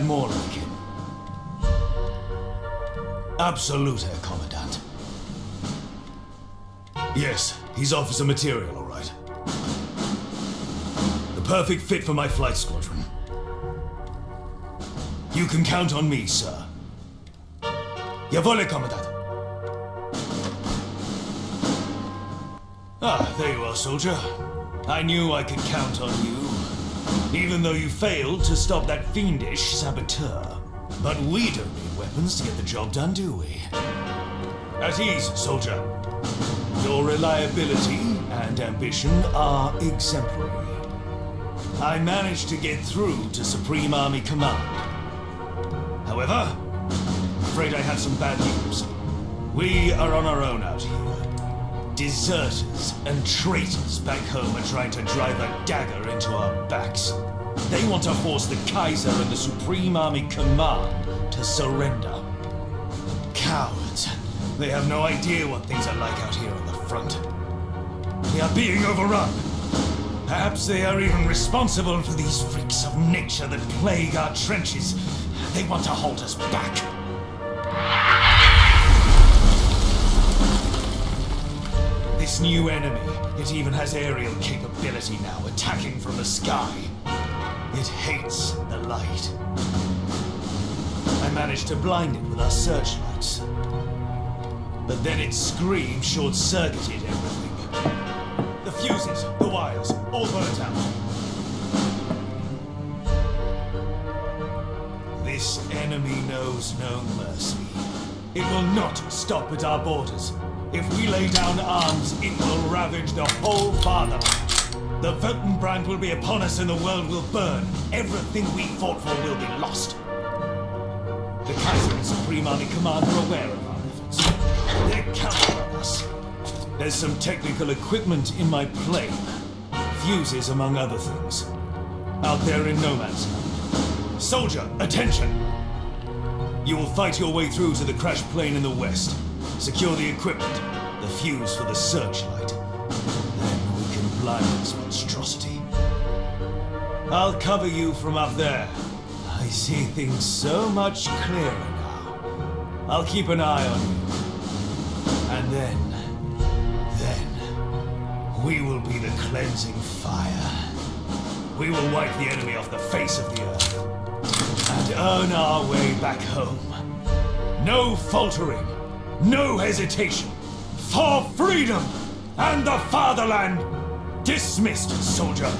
we more like him. Absolute, Commandant. Yes, he's officer material, all right. The perfect fit for my flight squadron. You can count on me, sir. Herr Commandant. Ah, there you are, soldier. I knew I could count on you. Even though you failed to stop that fiendish saboteur. But we don't need weapons to get the job done, do we? At ease, soldier. Your reliability and ambition are exemplary. I managed to get through to Supreme Army Command. However, I'm afraid I have some bad news. We are on our own out here. Deserters and traitors back home are trying to drive a dagger into our backs. They want to force the Kaiser and the Supreme Army Command to surrender. Cowards. They have no idea what things are like out here on the front. We are being overrun. Perhaps they are even responsible for these freaks of nature that plague our trenches. They want to hold us back. This new enemy, it even has aerial capability now, attacking from the sky. It hates the light. I managed to blind it with our searchlights. But then its scream short-circuited everything. The fuses, the wires, all burnt out. This enemy knows no mercy. It will not stop at our borders. If we lay down arms, it will ravage the whole fatherland. The Weltenbrand will be upon us and the world will burn. Everything we fought for will be lost. The Kaiser and Supreme Army Command are aware of our efforts. They're counting on us. There's some technical equipment in my plane. Fuses, among other things. Out there in no man's land. Soldier, attention! You will fight your way through to the crashed plane in the west. Secure the equipment, the fuse for the searchlight. Then we can blind this monstrosity. I'll cover you from up there. I see things so much clearer now. I'll keep an eye on you. And then, then, we will be the cleansing fire. We will wipe the enemy off the face of the earth. And earn our way back home. No faltering. No hesitation. For freedom and the fatherland. Dismissed, soldier.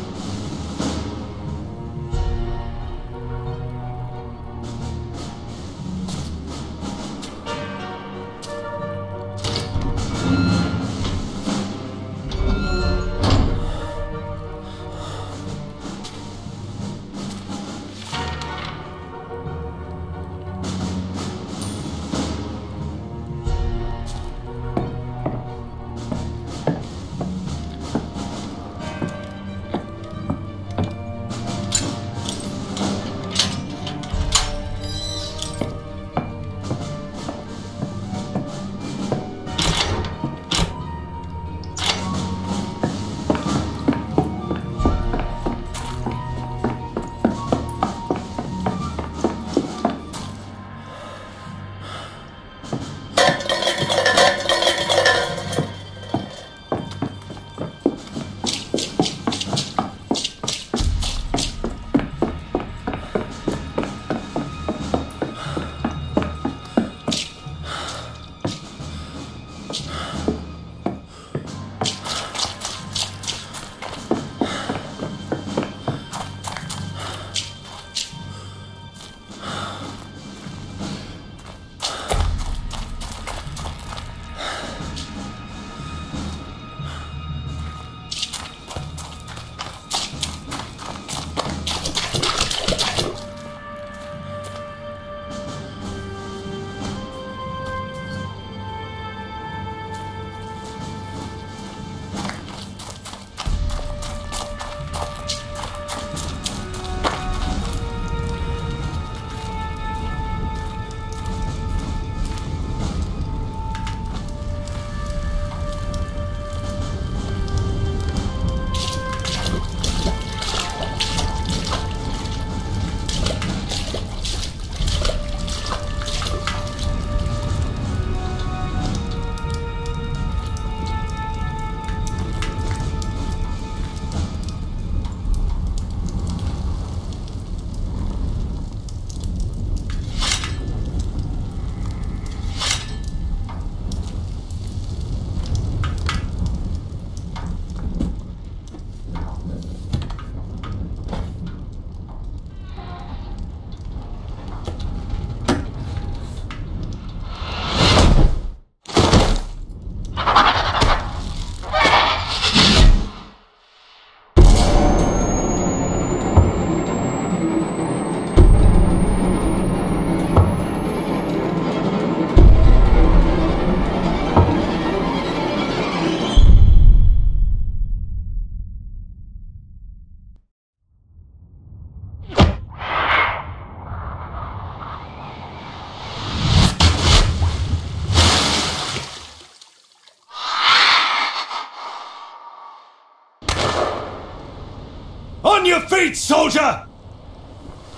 Feet, soldier!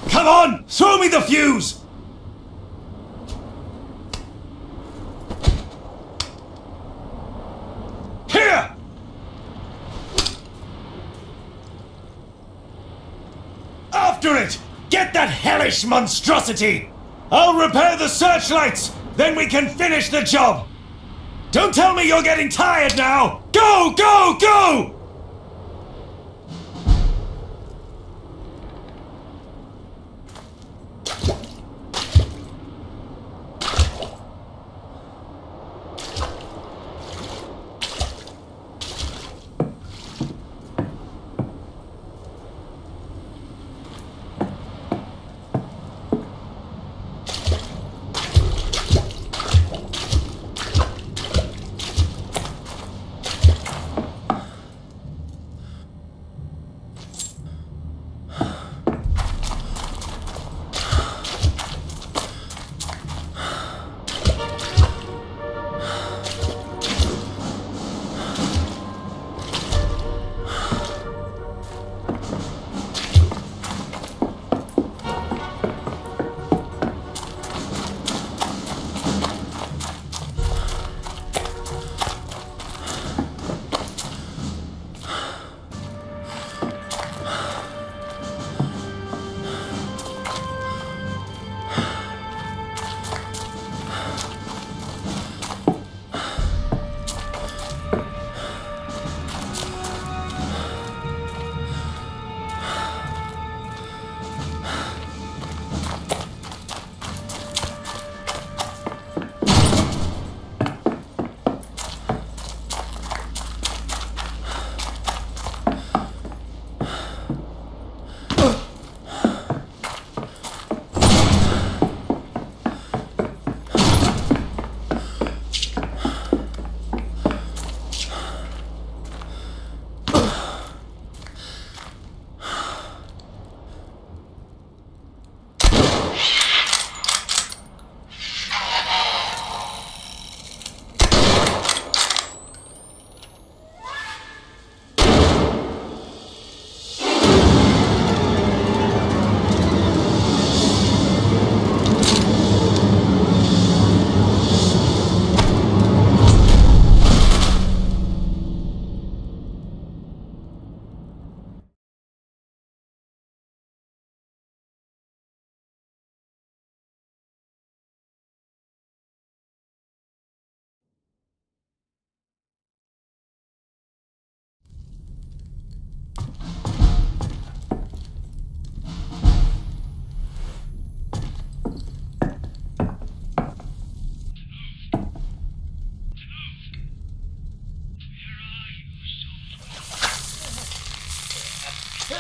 Come on, throw me the fuse! Here! After it! Get that hellish monstrosity! I'll repair the searchlights! Then we can finish the job! Don't tell me you're getting tired now! Go, go, go!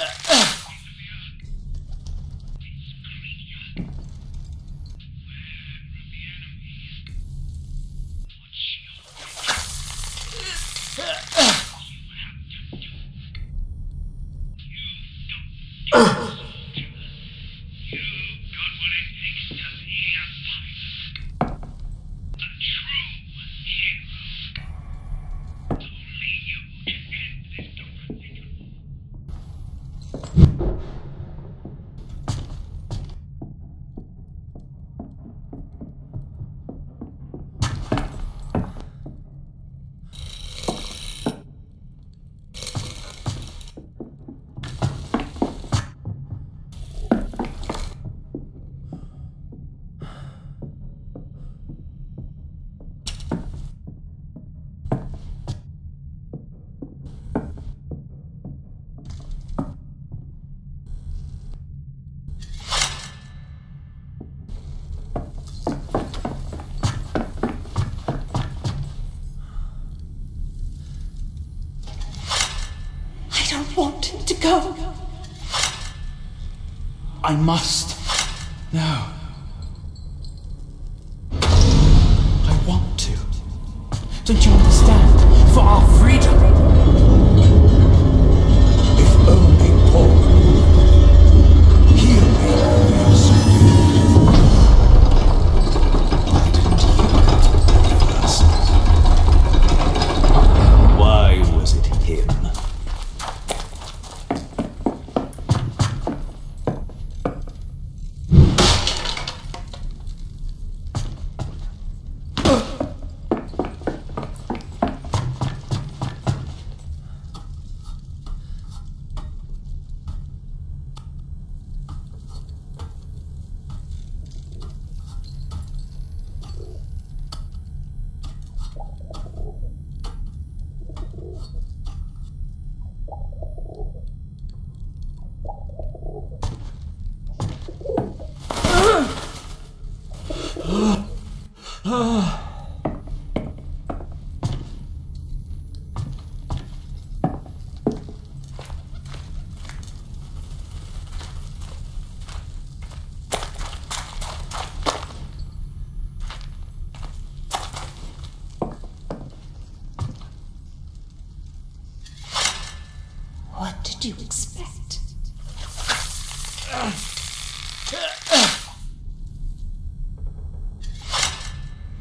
Go. I must. No. I want to. Don't you understand? For our freedom.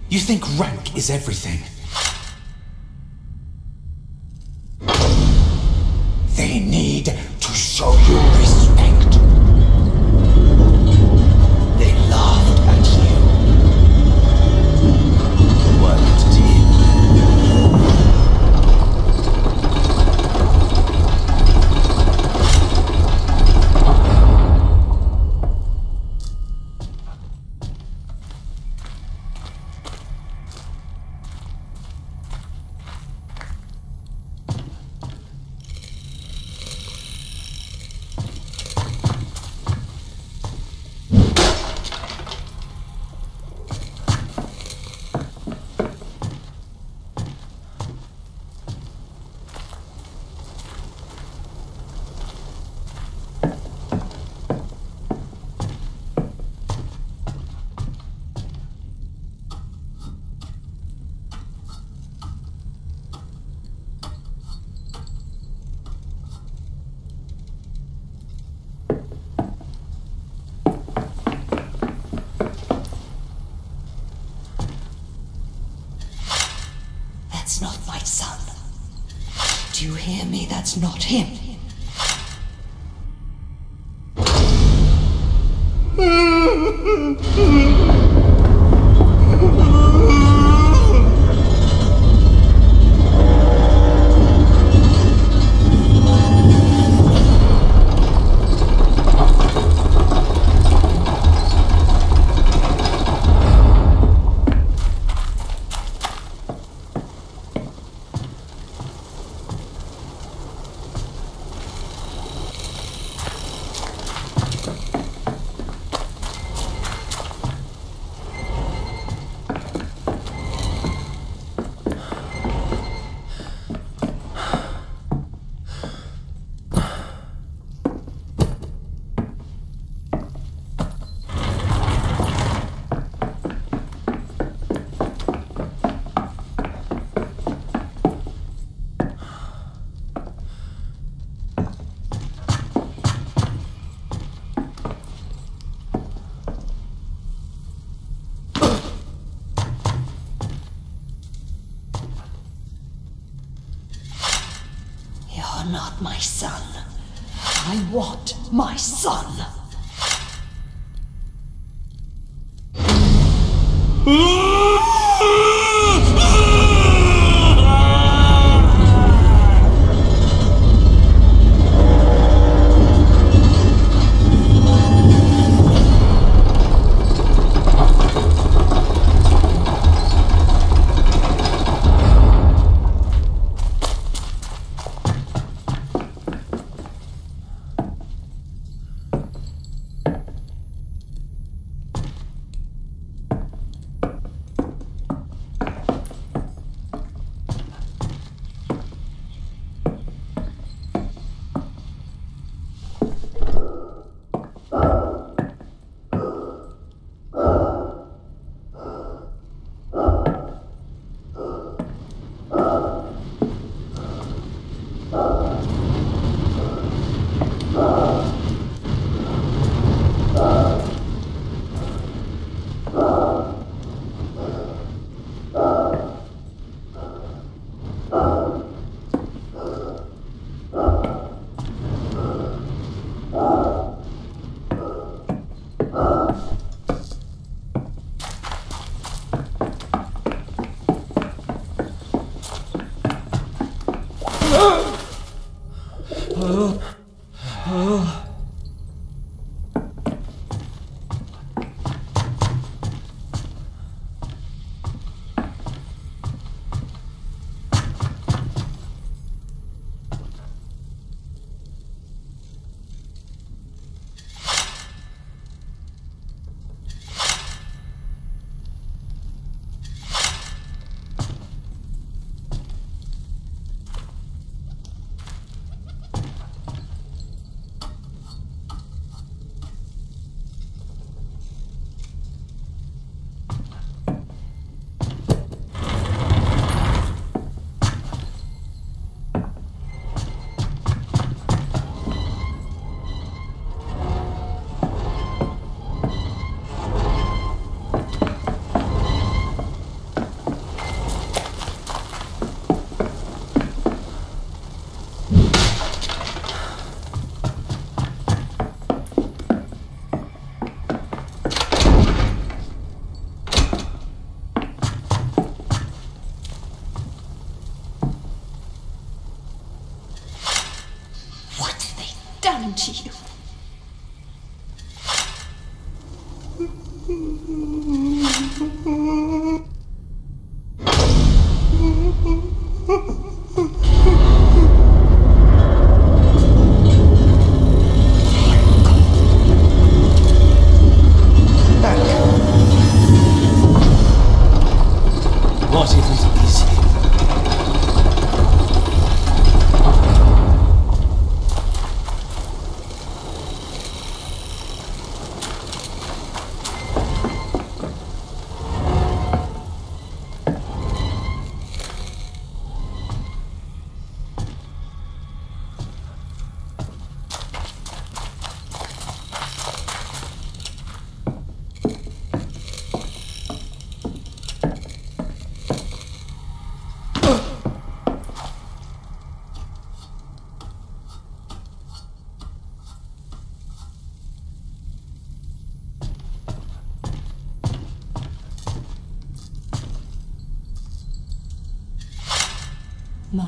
You think rank is everything? Mm-hmm.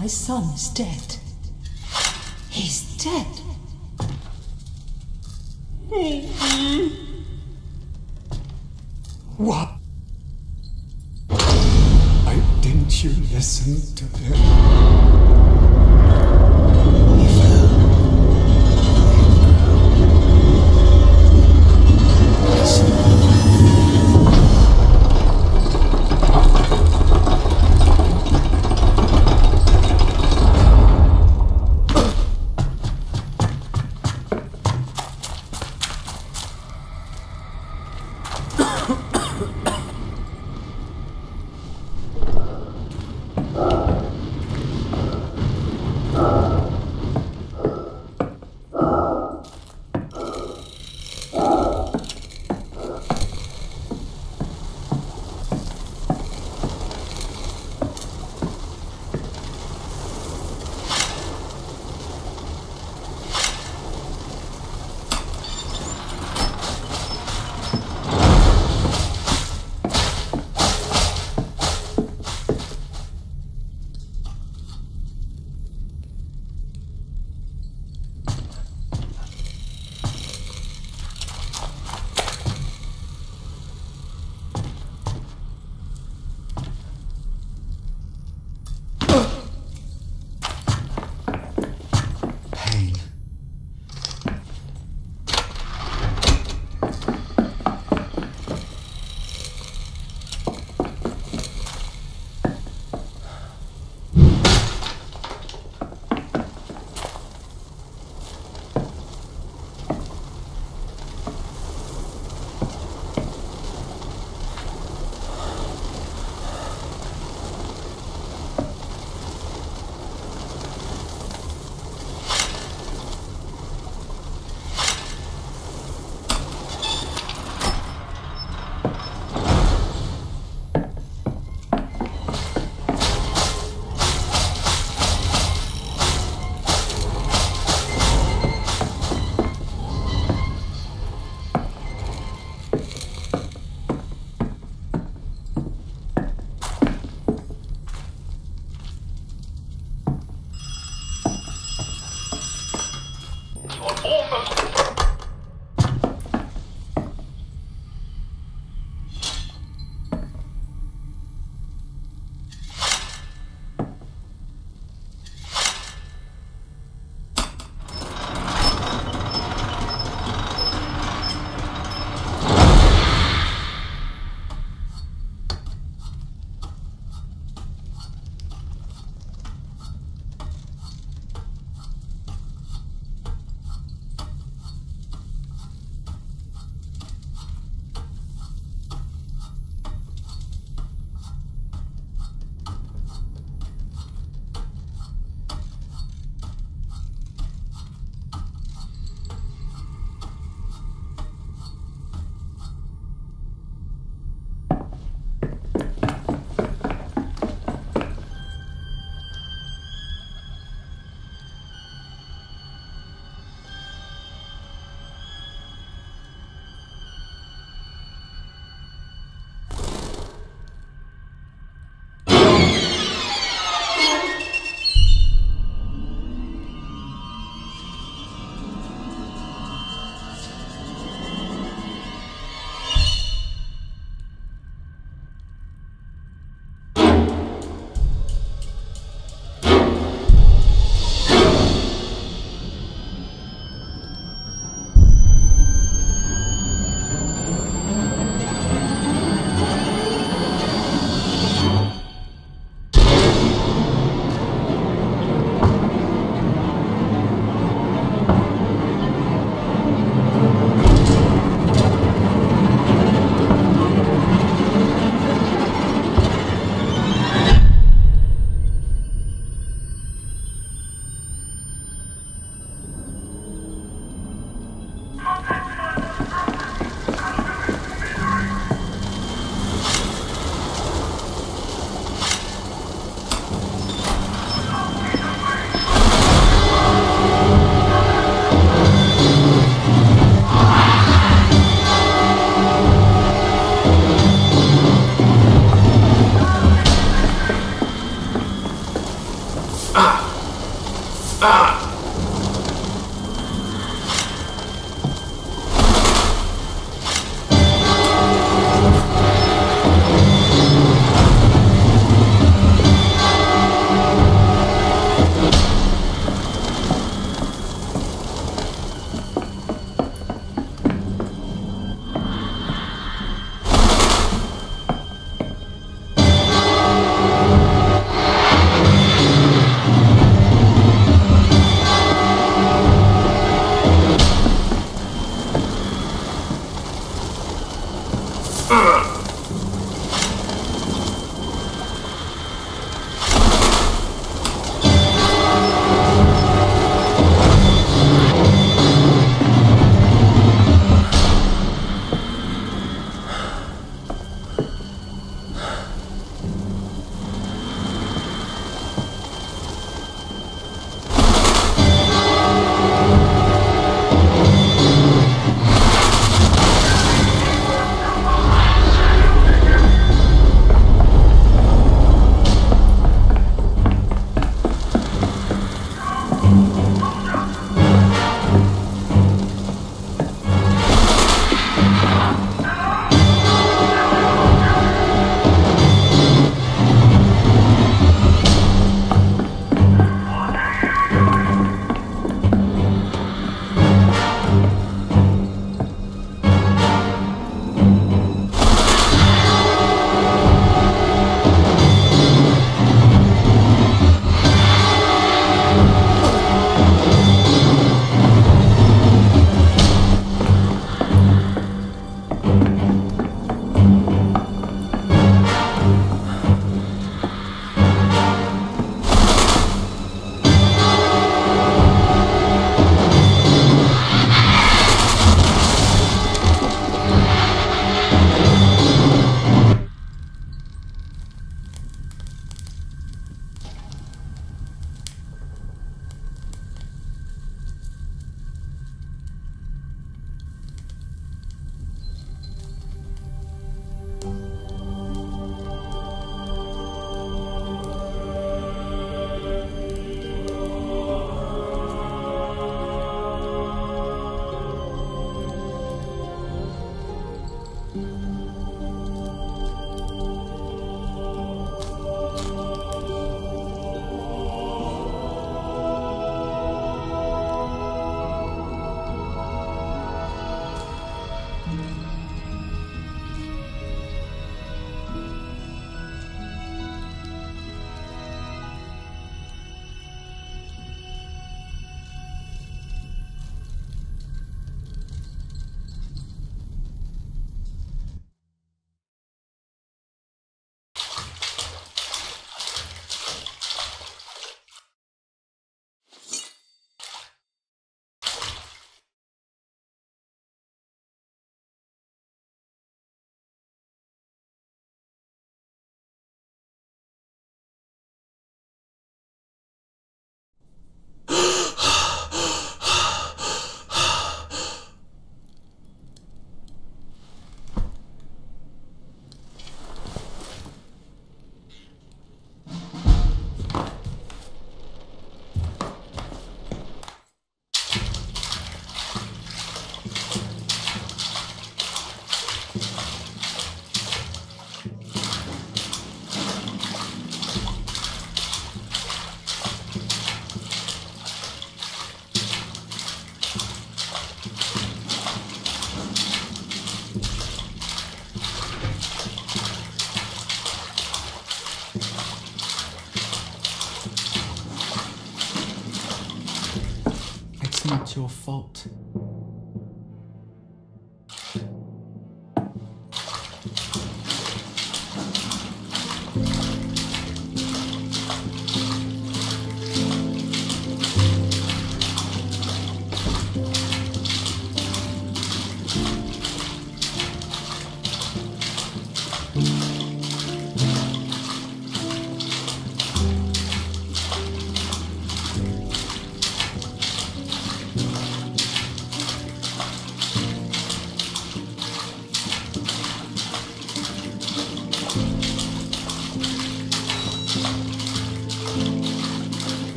My son is dead.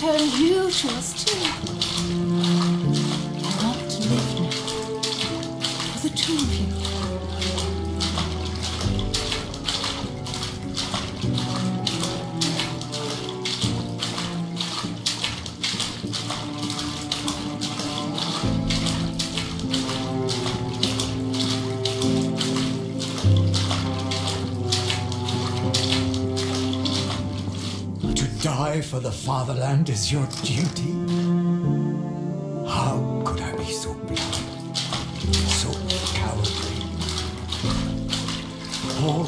Returned you to us fatherland is your duty? How could I be so blind, so cowardly? Paul,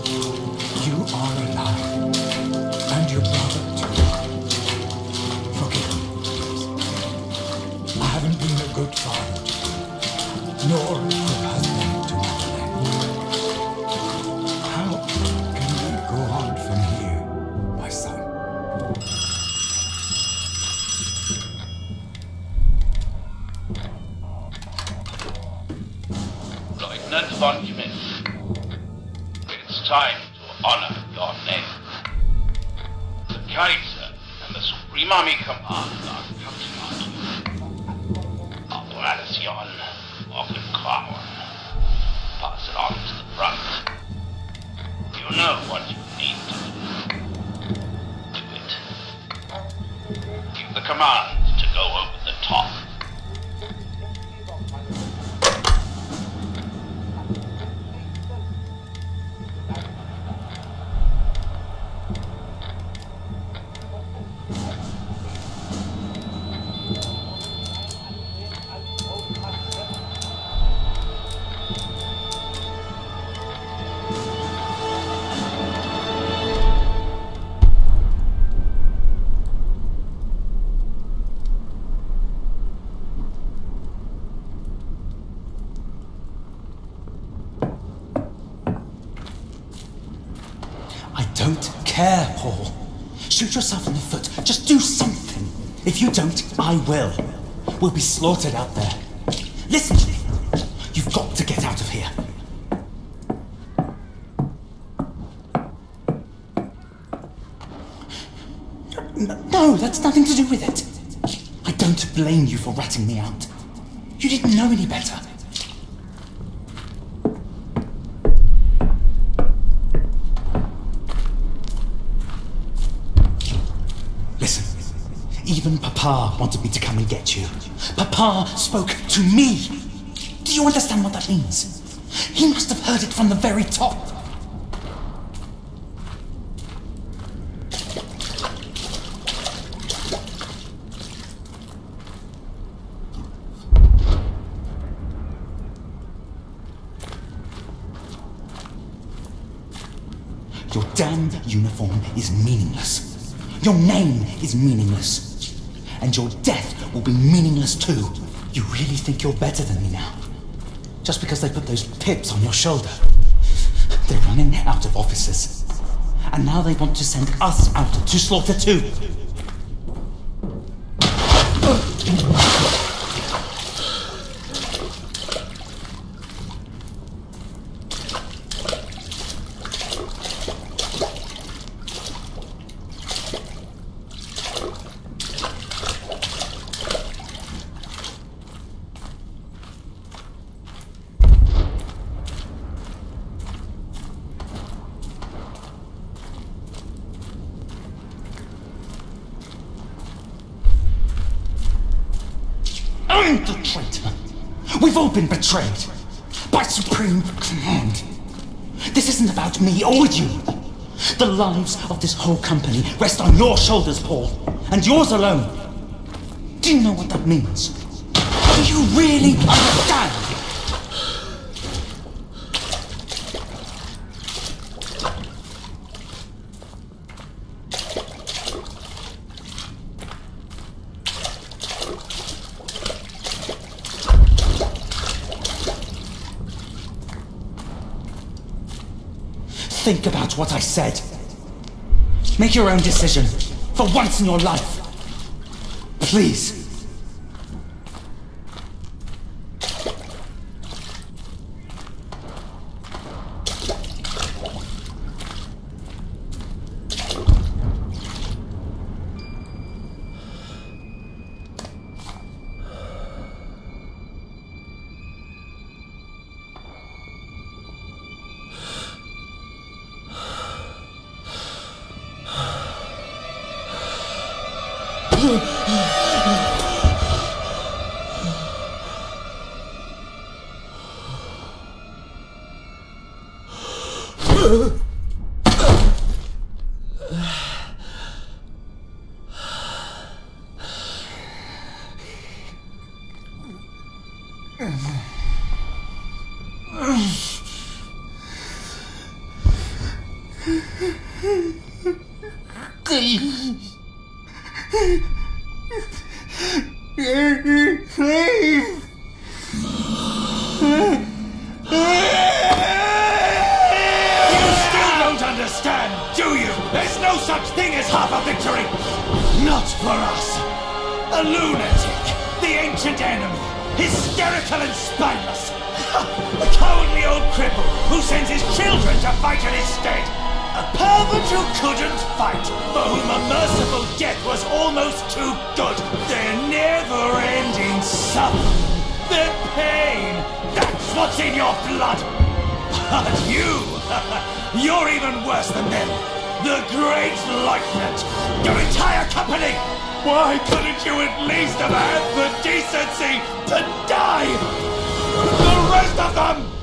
don't care, Paul. Shoot yourself in the foot. Just do something. If you don't, I will. We'll be slaughtered out there. Listen to me. You've got to get out of here. No, that's nothing to do with it. I don't blame you for ratting me out. You didn't know any better. Listen, even Papa wanted me to come and get you. Papa spoke to me. Do you understand what that means? He must have heard it from the very top. Your damned uniform is meaningless. Your name is meaningless. And your death will be meaningless too. You really think you're better than me now? Just because they put those pips on your shoulder. They're running out of officers. And now they want to send us out to slaughter too. I'm the traitor. We've been betrayed by Supreme Command. This isn't about me or you. The lives of this whole company rest on your shoulders, Paul, and yours alone. Do you know what that means? Do you really understand? Think about what I said. Make your own decision. For once in your life. Please. Ah! Decency to die? The rest of them!